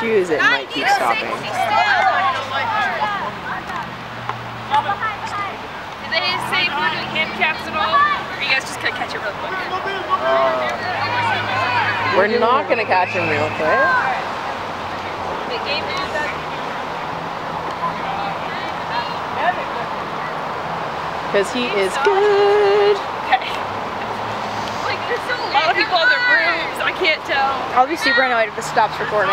shoes, it might keep stopping. Did they say if we're doing handicaps at all? Or you guys just gonna catch it real quick? Uh, we're not gonna catch him real quick. The game is that Because he is good. okay. Like there's still a lot of people in their rooms. I can't tell. I'll be super annoyed if this stops recording.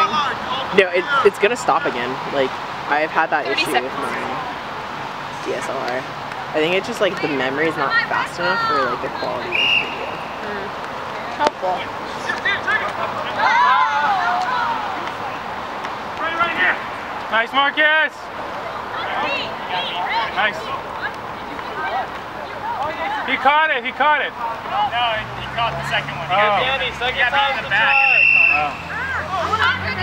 No, it, it's gonna stop again. Like, I've had that 30 issue with my DSLR. I think it's just like the memory is not fast enough for like the quality of the video. Hmm. Helpful. Nice, Marcus. Nice. He caught it. He caught it. No, he caught the second one. Oh. Danny, second yeah, time in the back. And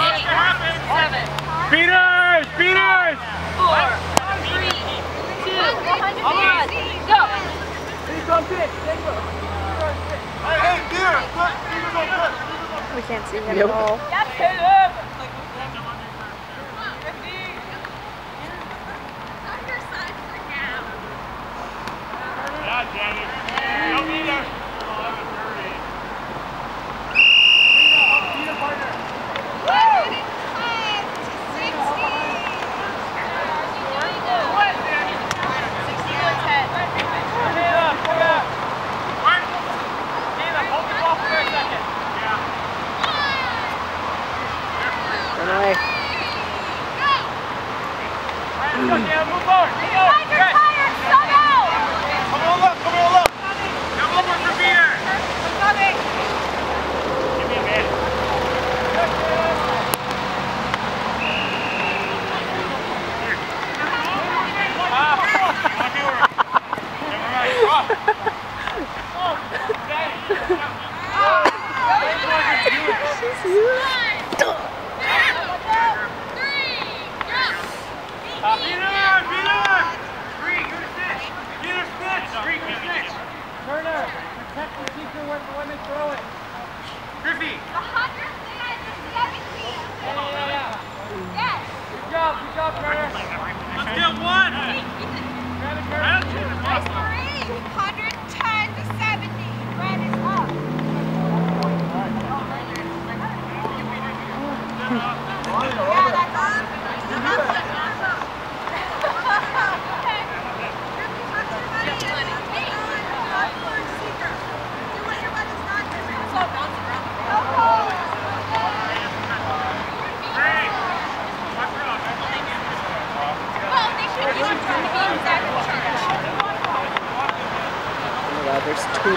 then he caught it. Peters! Peters! We can't see him Nope. at all. Yeah, Danny. Don't be there. 11:30. Run away. Go, snitch. Three, go to snitch. Turner, protect the teacher when, when they throw it. Griffey. Good job, good job, Turner. Let's get one. Three.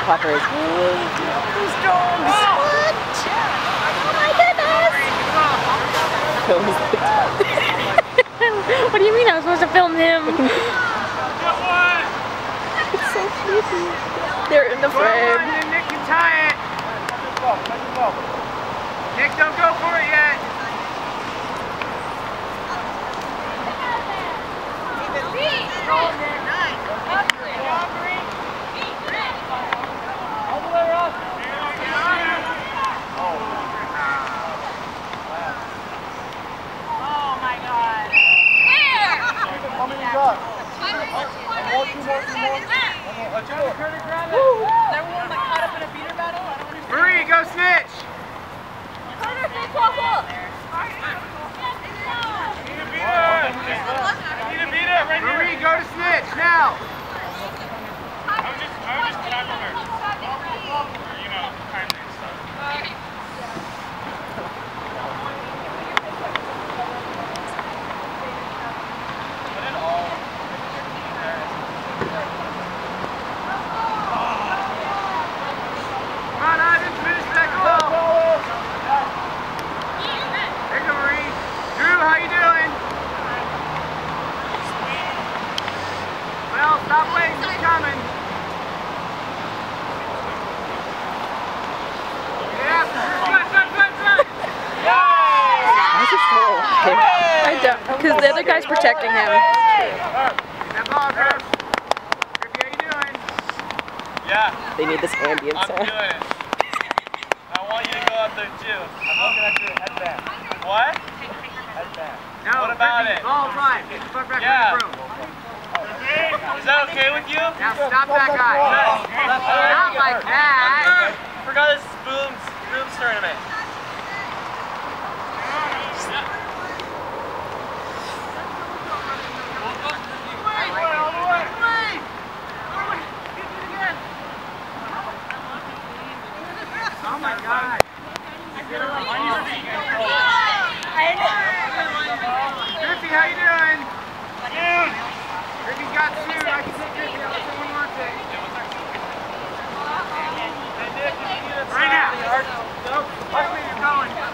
There's two puppers. These dogs! What? what do you mean I was supposed to film him? It's so creepy. They're in the One, frame. Nick can tie it. Nick, don't go for it yet. Marie, go snitch. Marie, go to snitch now. I was just, I was just tapping her. You know, kind of stuff. Come on, Ivan, finish that goal. There you go, Marie. Drew, how you doing? Well, stop waiting, it's coming. Get after Drew. Good, good, good, good. Why is he still alive? I don't, because the other guy's protecting him. That ball, Griff. Griffy, how you doing? Yeah, They need this ambient I'm doing it. I want you to go out there too. I'm looking at your headband. What? Headband. what about it? Ball five. Get the fuck back Yeah. in the room. Is that okay with you? Now stop that guy. Not Not like that. Forgot this is Boom's Boom's tournament. Oh my god. Griffey, how you doing? Dude. Griffey's got suit. I can take Griffey unless someone wants it. Right now. Watch where you're.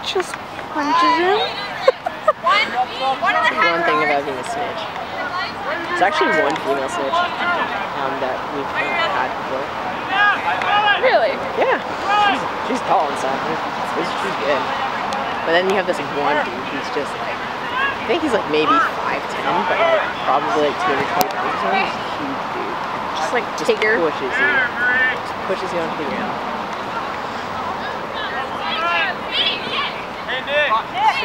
Just punches him. One thing about being a snitch. It's actually one female snitch um, that we've kind had before. Really? Yeah, she's, she's tall and stuff. She's, she's good. But then you have this one dude who's just like, I think he's like maybe 5'10", but like probably like 220 pounds or something. He's a huge dude. Just like Just Tigger. pushes you. Just pushes you onto the ground. Hey Nick. Push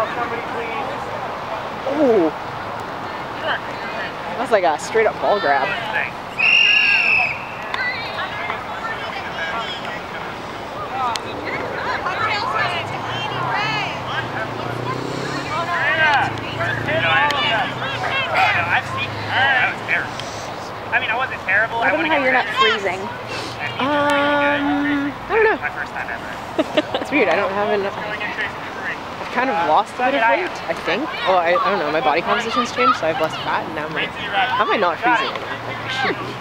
now, somebody please. Ooh. That's like a straight up ball grab. I've seen that was terrible. I mean, I wasn't terrible. I don't know how you're not freezing. Um, I don't know. My first time ever. It's weird. I don't have enough. I've kind of lost a bit of weight, I think. Well, I, I don't know. My body composition's changed, so I have less fat, and now I'm like, how am I not freezing? Like, I should be.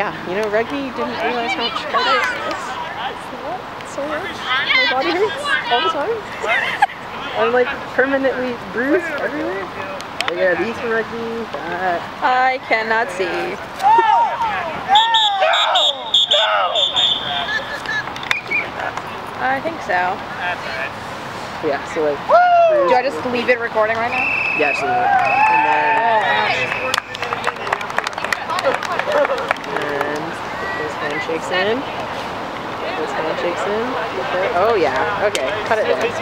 Yeah, you know, Reggie didn't realize how much harder it is. It's not so much. My body hurts all the time. I'm like permanently bruised everywhere. Like, yeah, these from Reggie, that. I cannot see. I think so. That's alright. Yeah, so like, Do I just leave it recording right now? yeah, so, and then, oh, uh-huh. and those handshakes in. Those handshakes in. Oh yeah, okay, cut it there.